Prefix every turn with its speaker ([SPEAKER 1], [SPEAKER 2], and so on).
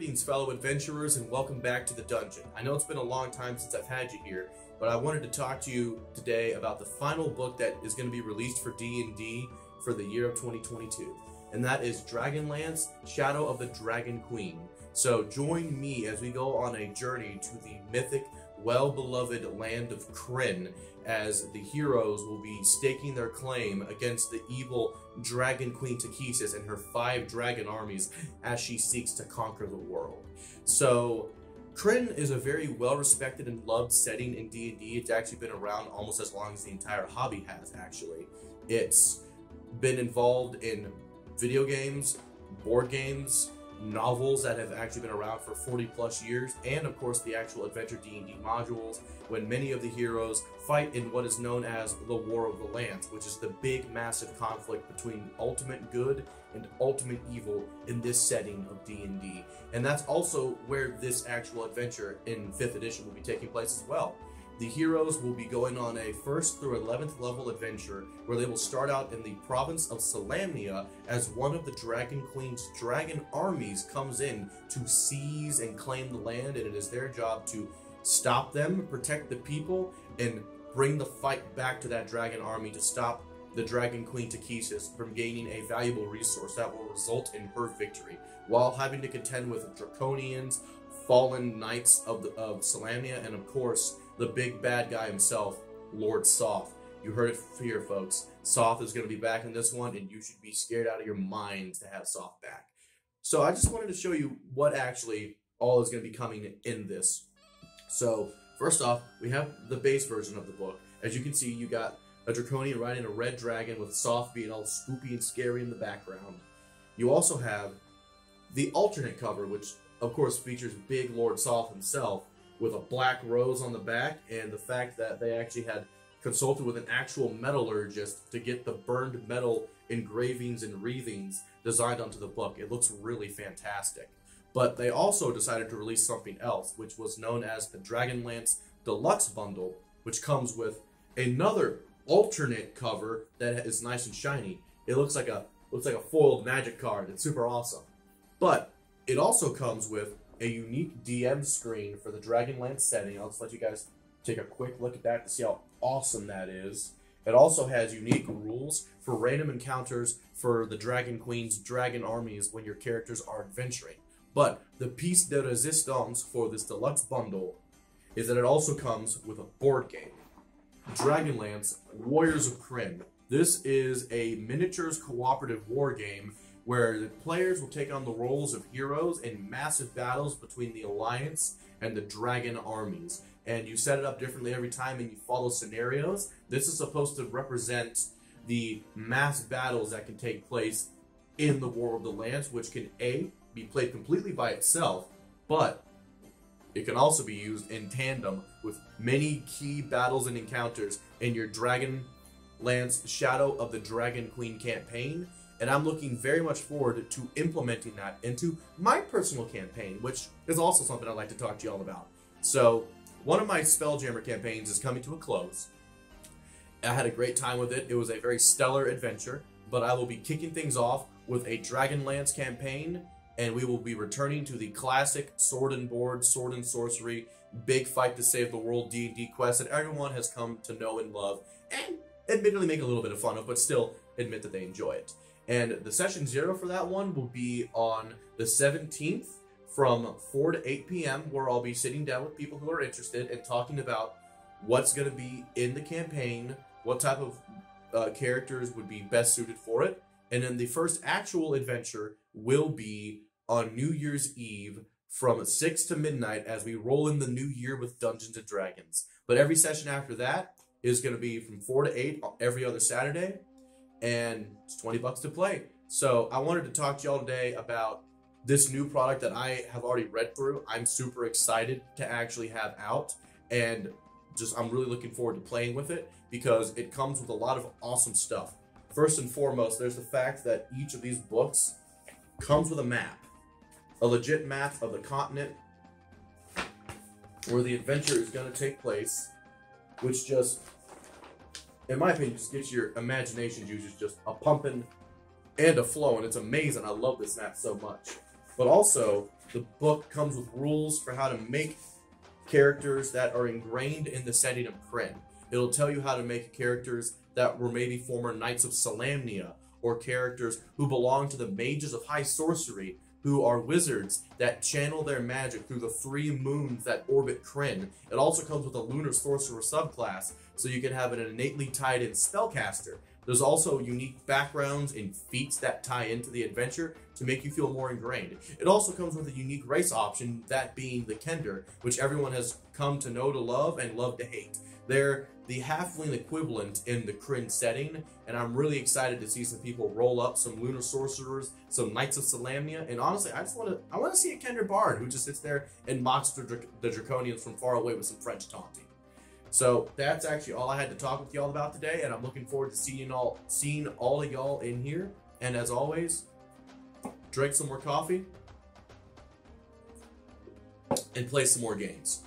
[SPEAKER 1] Greetings, fellow adventurers, and welcome back to the dungeon. I know it's been a long time since I've had you here, but I wanted to talk to you today about the final book that is going to be released for D&D for the year of 2022, and that is Dragonlance: Shadow of the Dragon Queen. So join me as we go on a journey to the mythic, well-beloved land of Krynn, as the heroes will be staking their claim against the evil Dragon Queen Takhisis and her five dragon armies as she seeks to conquer the world. So, Krynn is a very well-respected and loved setting in D&D. It's actually been around almost as long as the entire hobby has, actually. It's been involved in video games, board games, novels that have actually been around for 40 plus years, and of course the actual Adventure D&D modules, when many of the heroes fight in what is known as the War of the Lance, which is the big massive conflict between ultimate good and ultimate evil in this setting of D&D. And that's also where this actual adventure in 5th edition will be taking place as well. The heroes will be going on a 1st through 11th level adventure where they will start out in the province of Solamnia as one of the Dragon Queen's dragon armies comes in to seize and claim the land, and it is their job to stop them, protect the people, and bring the fight back to that dragon army to stop the Dragon Queen Takhisis from gaining a valuable resource that will result in her victory, while having to contend with Draconians, fallen knights of, the, of Solamnia, and of course, the big bad guy himself, Lord Soth. You heard it here, folks. Soth is going to be back in this one, and you should be scared out of your minds to have Soth back. So I just wanted to show you what actually all is going to be coming in this. So first off, we have the base version of the book. As you can see, you got a Draconian riding a red dragon with Soth being all spoopy and scary in the background. You also have the alternate cover, which of course features big Lord Soth himself, with a black rose on the back, and the fact that they actually had consulted with an actual metallurgist to get the burned metal engravings and wreathings designed onto the book. It looks really fantastic. But they also decided to release something else, which was known as the Dragonlance Deluxe Bundle, which comes with another alternate cover that is nice and shiny. It looks like a looks like a foiled magic card. It's super awesome. But it also comes with a unique DM screen for the Dragonlance setting. I'll just let you guys take a quick look at that to see how awesome that is. It also has unique rules for random encounters for the Dragon Queen's dragon armies when your characters are adventuring. But the piece de resistance for this deluxe bundle is that it also comes with a board game. Dragonlance Warriors of Krynn. This is a miniatures cooperative war game where the players will take on the roles of heroes in massive battles between the Alliance and the Dragon armies. And you set it up differently every time and you follow scenarios. This is supposed to represent the mass battles that can take place in the War of the Lance, which can A, be played completely by itself, but it can also be used in tandem with many key battles and encounters in your Dragon Lance Shadow of the Dragon Queen campaign and I'm looking very much forward to implementing that into my personal campaign, which is also something I'd like to talk to you all about. So, one of my Spelljammer campaigns is coming to a close. I had a great time with it. It was a very stellar adventure, but I will be kicking things off with a Dragonlance campaign, and we will be returning to the classic sword and board, sword and sorcery, big fight to save the world D&D quest that everyone has come to know and love, and admittedly make a little bit of fun of, but still admit that they enjoy it. And the session zero for that one will be on the 17th from 4 to 8 p.m., where I'll be sitting down with people who are interested and talking about what's going to be in the campaign, what type of uh, characters would be best suited for it. And then the first actual adventure will be on New Year's Eve from 6 to midnight as we roll in the new year with Dungeons and Dragons. But every session after that is going to be from 4 to 8 every other Saturday and it's 20 bucks to play. So I wanted to talk to y'all today about this new product that I have already read through. I'm super excited to actually have out and just I'm really looking forward to playing with it because it comes with a lot of awesome stuff. First and foremost, there's the fact that each of these books comes with a map. A legit map of the continent where the adventure is going to take place, which just in my opinion, just gets your imagination juices just a pumping and a flowing. It's amazing. I love this map so much. But also, The book comes with rules for how to make characters that are ingrained in the setting of Krynn. It'll tell you how to make characters that were maybe former Knights of Solamnia or characters who belong to the Mages of High Sorcery who are wizards that channel their magic through the three moons that orbit Krynn. It also comes with a Lunar Sorcerer subclass, so you can have an innately tied in spellcaster. There's also unique backgrounds and feats that tie into the adventure to make you feel more ingrained. It also comes with a unique race option, that being the Kender, which everyone has come to know to love and love to hate. They're the halfling equivalent in the Krynn setting, and I'm really excited to see some people roll up some Lunar Sorcerers, some Knights of Solamnia, and honestly, I just want to I want to see a Kender Bard who just sits there and mocks the, Dra- the Draconians from far away with some French taunting. So that's actually all I had to talk with y'all about today, and I'm looking forward to seeing all seeing all of y'all in here. And as always, drink some more coffee and play some more games.